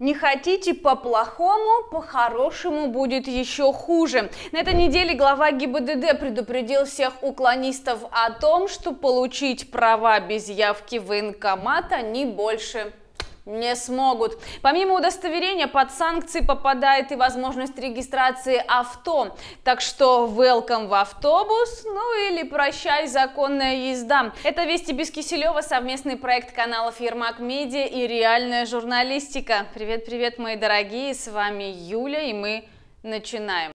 Не хотите по-плохому, по-хорошему будет еще хуже. На этой неделе глава ГИБДД предупредил всех уклонистов о том, что получить права без явки в военкомат они больше не смогут. Помимо удостоверения под санкции попадает и возможность регистрации авто. Так что welcome в автобус, ну или прощай законная езда. Это Вести без Киселева, совместный проект каналов Ермак Медиа и реальная журналистика. Привет-привет, мои дорогие, с вами Юля и мы начинаем.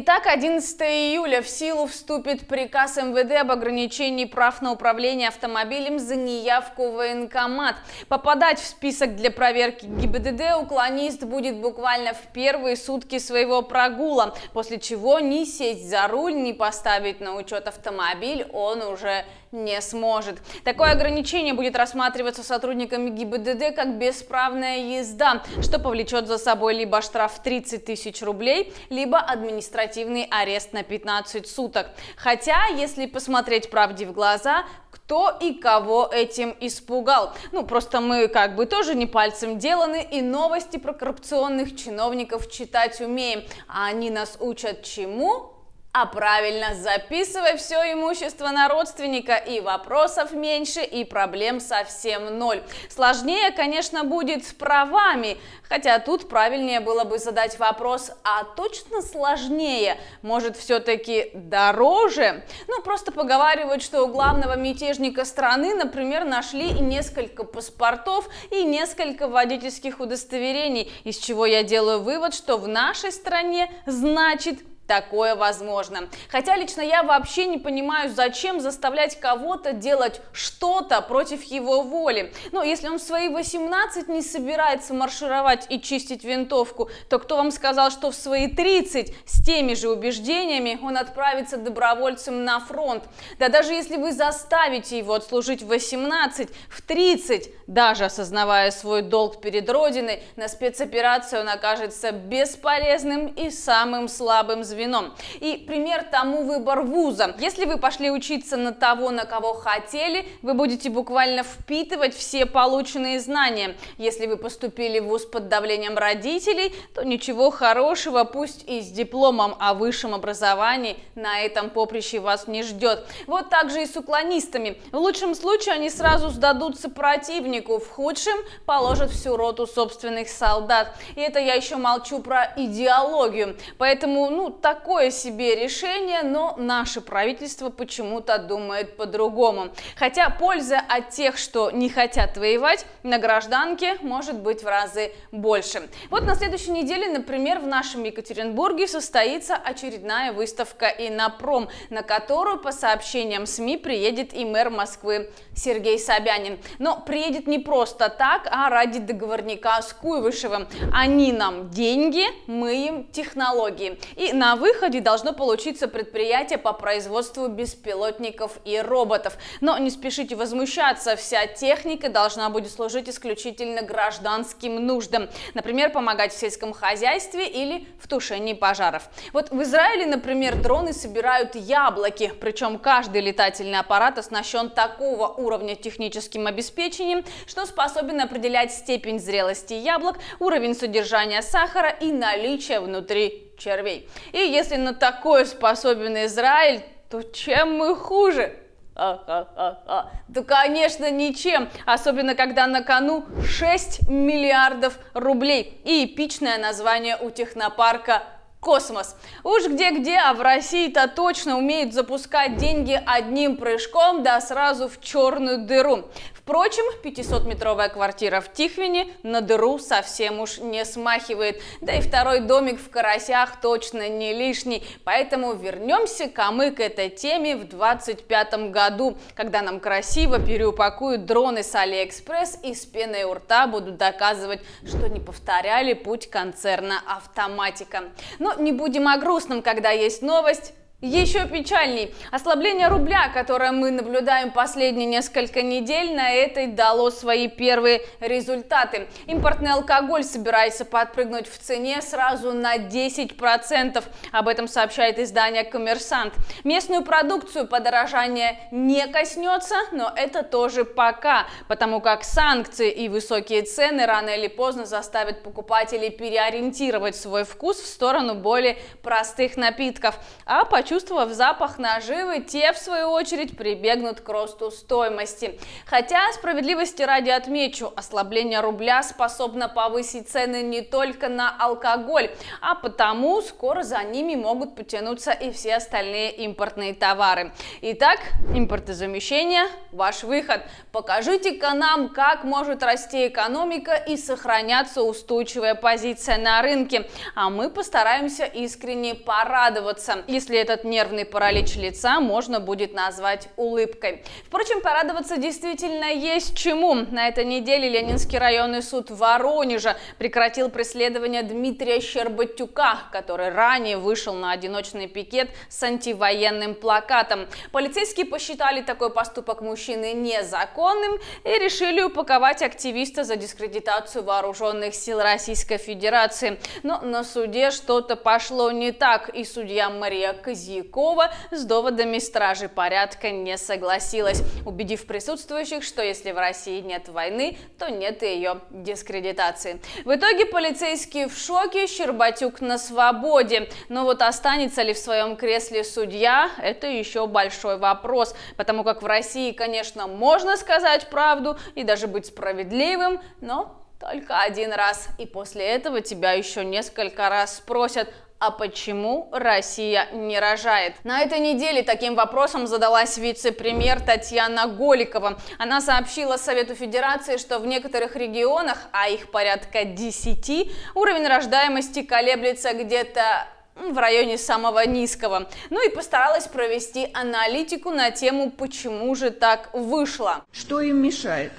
Итак, 11 июля в силу вступит приказ МВД об ограничении прав на управление автомобилем за неявку в военкомат. Попадать в список для проверки ГИБДД уклонист будет буквально в первые сутки своего прогула, после чего ни сесть за руль, ни поставить на учет автомобиль он уже не сможет. Такое ограничение будет рассматриваться сотрудниками ГИБДД как бесправная езда, что повлечет за собой либо штраф 30 тысяч рублей, либо административный арест на 15 суток. Хотя, если посмотреть правде в глаза, кто и кого этим испугал. Ну, просто мы как бы тоже не пальцем деланы и новости про коррупционных чиновников читать умеем. А они нас учат чему? А правильно, записывай все имущество на родственника, и вопросов меньше, и проблем совсем ноль. Сложнее, конечно, будет с правами, хотя тут правильнее было бы задать вопрос, а точно сложнее? Может, все-таки дороже? Ну, просто поговаривают, что у главного мятежника страны, например, нашли несколько паспортов и несколько водительских удостоверений, из чего я делаю вывод, что в нашей стране значит такое возможно. Хотя лично я вообще не понимаю, зачем заставлять кого-то делать что-то против его воли. Ну, если он в свои 18 не собирается маршировать и чистить винтовку, то кто вам сказал, что в свои 30 с теми же убеждениями он отправится добровольцем на фронт? Да даже если вы заставите его отслужить в 18, в 30, даже осознавая свой долг перед Родиной, на спецоперацию он окажется бесполезным и самым слабым звеном звеном. И пример тому выбор вуза. Если вы пошли учиться на того, на кого хотели, вы будете буквально впитывать все полученные знания. Если вы поступили в вуз под давлением родителей, то ничего хорошего, пусть и с дипломом о высшем образовании, на этом поприще вас не ждет. Вот так же и с уклонистами. В лучшем случае они сразу сдадутся противнику, в худшем положат всю роту собственных солдат. И это я еще молчу про идеологию. Поэтому, ну, такое себе решение, но наше правительство почему-то думает по-другому. Хотя польза от тех, что не хотят воевать, на гражданке может быть в разы больше. Вот на следующей неделе, например, в нашем Екатеринбурге состоится очередная выставка «Инопром», на которую, по сообщениям СМИ, приедет и мэр Москвы Сергей Собянин. Но приедет не просто так, а ради договорника с Куйвышевым. Они нам деньги, мы им технологии. И на выходе должно получиться предприятие по производству беспилотников и роботов. Но не спешите возмущаться, вся техника должна будет служить исключительно гражданским нуждам. Например, помогать в сельском хозяйстве или в тушении пожаров. Вот в Израиле, например, дроны собирают яблоки, причем каждый летательный аппарат оснащен такого уровня техническим обеспечением, что способен определять степень зрелости яблок, уровень содержания сахара и наличие внутри червей. И если на такое способен Израиль, то чем мы хуже? А, а, а, а. Да, конечно, ничем, особенно когда на кону 6 миллиардов рублей и эпичное название у технопарка космос. Уж где-где, а в России-то точно умеют запускать деньги одним прыжком, да сразу в черную дыру. Впрочем, 500-метровая квартира в Тихвине на дыру совсем уж не смахивает. Да и второй домик в Карасях точно не лишний. Поэтому вернемся-ка мы к этой теме в 25 году, когда нам красиво переупакуют дроны с Алиэкспресс и с пеной у рта будут доказывать, что не повторяли путь концерна Автоматика. Но не будем о грустном, когда есть новость Еще печальней. Ослабление рубля, которое мы наблюдаем последние несколько недель, на этой дало свои первые результаты. Импортный алкоголь собирается подпрыгнуть в цене сразу на 10%. Об этом сообщает издание «Коммерсант». Местную продукцию подорожание не коснется, но это тоже пока, потому как санкции и высокие цены рано или поздно заставят покупателей переориентировать свой вкус в сторону более простых напитков. А по почувствовав запах наживы, те, в свою очередь, прибегнут к росту стоимости. Хотя, справедливости ради отмечу, ослабление рубля способно повысить цены не только на алкоголь, а потому скоро за ними могут потянуться и все остальные импортные товары. Итак, импортозамещение – ваш выход. Покажите-ка нам, как может расти экономика и сохраняться устойчивая позиция на рынке. А мы постараемся искренне порадоваться. Если этот нервный паралич лица можно будет назвать улыбкой. Впрочем, порадоваться действительно есть чему. На этой неделе Ленинский районный суд Воронежа прекратил преследование Дмитрия Щербатюка, который ранее вышел на одиночный пикет с антивоенным плакатом. Полицейские посчитали такой поступок мужчины незаконным и решили упаковать активиста за дискредитацию вооруженных сил Российской Федерации. Но на суде что-то пошло не так, и судья Мария Кази Дьякова с доводами стражи порядка не согласилась, убедив присутствующих, что если в России нет войны, то нет и ее дискредитации. В итоге полицейские в шоке, Щербатюк на свободе. Но вот останется ли в своем кресле судья, это еще большой вопрос, потому как в России, конечно, можно сказать правду и даже быть справедливым, но только один раз. И после этого тебя еще несколько раз спросят, а почему Россия не рожает? На этой неделе таким вопросом задалась вице-премьер Татьяна Голикова. Она сообщила Совету Федерации, что в некоторых регионах, а их порядка 10, уровень рождаемости колеблется где-то в районе самого низкого. Ну и постаралась провести аналитику на тему, почему же так вышло. Что им мешает?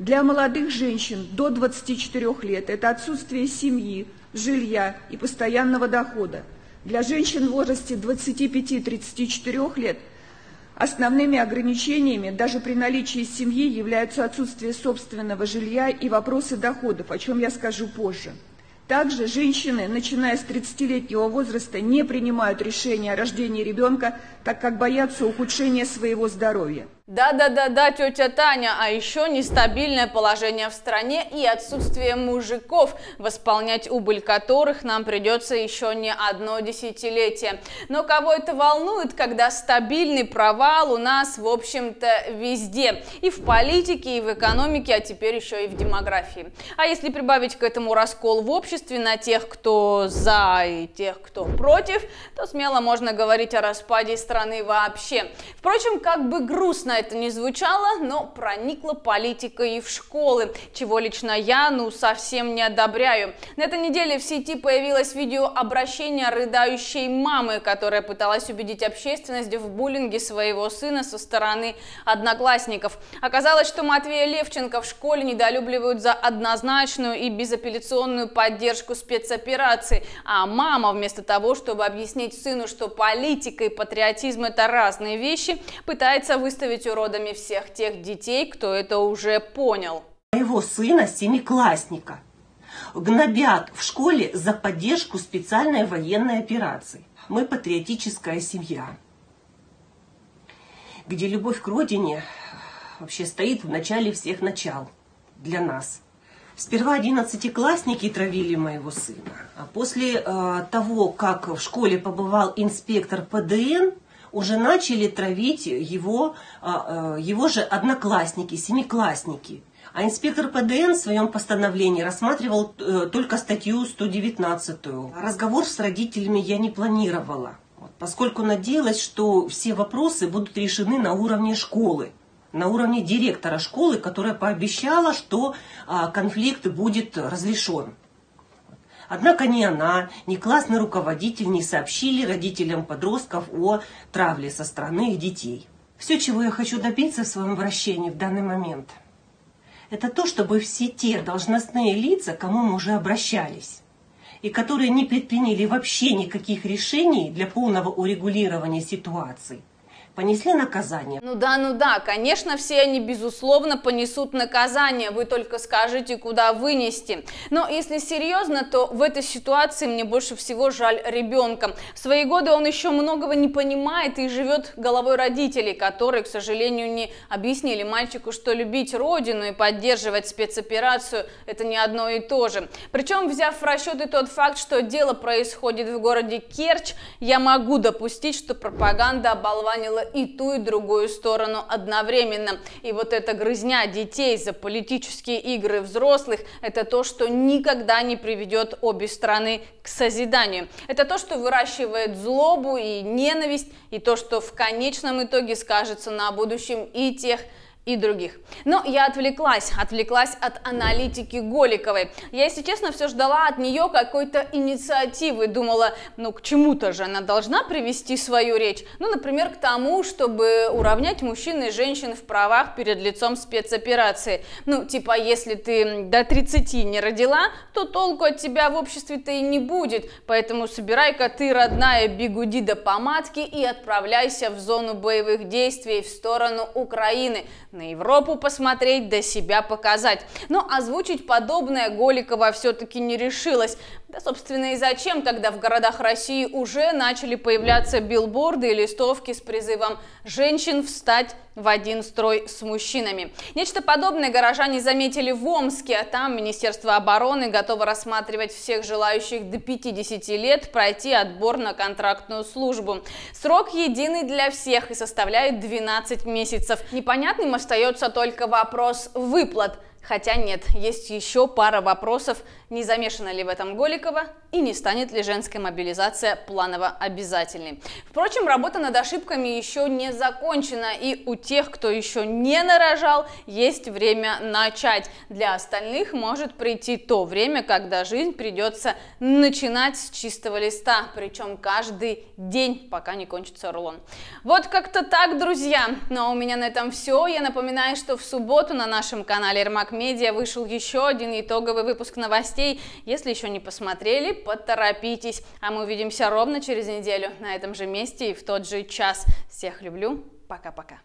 Для молодых женщин до 24 лет это отсутствие семьи, жилья и постоянного дохода. Для женщин в возрасте 25-34 лет основными ограничениями даже при наличии семьи являются отсутствие собственного жилья и вопросы доходов, о чем я скажу позже. Также женщины, начиная с 30-летнего возраста, не принимают решения о рождении ребенка, так как боятся ухудшения своего здоровья. Да-да-да-да, тетя Таня, а еще нестабильное положение в стране и отсутствие мужиков, восполнять убыль которых нам придется еще не одно десятилетие. Но кого это волнует, когда стабильный провал у нас, в общем-то, везде. И в политике, и в экономике, а теперь еще и в демографии. А если прибавить к этому раскол в обществе на тех, кто за и тех, кто против, то смело можно говорить о распаде страны вообще. Впрочем, как бы грустно это не звучало, но проникла политика и в школы, чего лично я, ну, совсем не одобряю. На этой неделе в сети появилось видеообращение рыдающей мамы, которая пыталась убедить общественность в буллинге своего сына со стороны одноклассников. Оказалось, что Матвея Левченко в школе недолюбливают за однозначную и безапелляционную поддержку спецоперации, а мама вместо того, чтобы объяснить сыну, что политика и патриотизм это разные вещи, пытается выставить уродами всех тех детей, кто это уже понял. Моего сына, семиклассника, гнобят в школе за поддержку специальной военной операции. Мы патриотическая семья, где любовь к родине вообще стоит в начале всех начал для нас. Сперва одиннадцатиклассники травили моего сына, а после э, того, как в школе побывал инспектор ПДН, уже начали травить его, а, а, его же одноклассники, семиклассники. А инспектор ПДН в своем постановлении рассматривал э, только статью 119. Разговор с родителями я не планировала, поскольку надеялась, что все вопросы будут решены на уровне школы на уровне директора школы, которая пообещала, что а, конфликт будет разрешен. Однако ни она, ни классный руководитель не сообщили родителям подростков о травле со стороны их детей. Все, чего я хочу добиться в своем обращении в данный момент, это то, чтобы все те должностные лица, к кому мы уже обращались, и которые не предприняли вообще никаких решений для полного урегулирования ситуации, понесли наказание. Ну да, ну да, конечно, все они, безусловно, понесут наказание, вы только скажите, куда вынести. Но если серьезно, то в этой ситуации мне больше всего жаль ребенка. В свои годы он еще многого не понимает и живет головой родителей, которые, к сожалению, не объяснили мальчику, что любить родину и поддерживать спецоперацию – это не одно и то же. Причем, взяв в расчет и тот факт, что дело происходит в городе Керчь, я могу допустить, что пропаганда оболванила и ту, и другую сторону одновременно. И вот эта грызня детей за политические игры взрослых – это то, что никогда не приведет обе страны к созиданию. Это то, что выращивает злобу и ненависть, и то, что в конечном итоге скажется на будущем и тех, и других. Но я отвлеклась, отвлеклась от аналитики Голиковой. Я, если честно, все ждала от нее какой-то инициативы, думала, ну к чему-то же она должна привести свою речь. Ну, например, к тому, чтобы уравнять мужчин и женщин в правах перед лицом спецоперации. Ну, типа, если ты до 30 не родила, то толку от тебя в обществе-то и не будет. Поэтому собирай-ка ты, родная, бигуди до помадки и отправляйся в зону боевых действий в сторону Украины на Европу посмотреть, до себя показать. Но озвучить подобное Голикова все-таки не решилась. Да, собственно, и зачем, когда в городах России уже начали появляться билборды и листовки с призывом женщин встать в один строй с мужчинами. Нечто подобное горожане заметили в Омске, а там Министерство обороны готово рассматривать всех желающих до 50 лет пройти отбор на контрактную службу. Срок единый для всех и составляет 12 месяцев. Непонятным остается только вопрос выплат – Хотя нет, есть еще пара вопросов, не замешана ли в этом Голикова и не станет ли женская мобилизация планово обязательной. Впрочем, работа над ошибками еще не закончена, и у тех, кто еще не нарожал, есть время начать. Для остальных может прийти то время, когда жизнь придется начинать с чистого листа, причем каждый день, пока не кончится рулон. Вот как-то так, друзья. А у меня на этом все. Я напоминаю, что в субботу на нашем канале Ермак Медиа вышел еще один итоговый выпуск новостей. Если еще не посмотрели, поторопитесь. А мы увидимся ровно через неделю на этом же месте и в тот же час. Всех люблю. Пока-пока.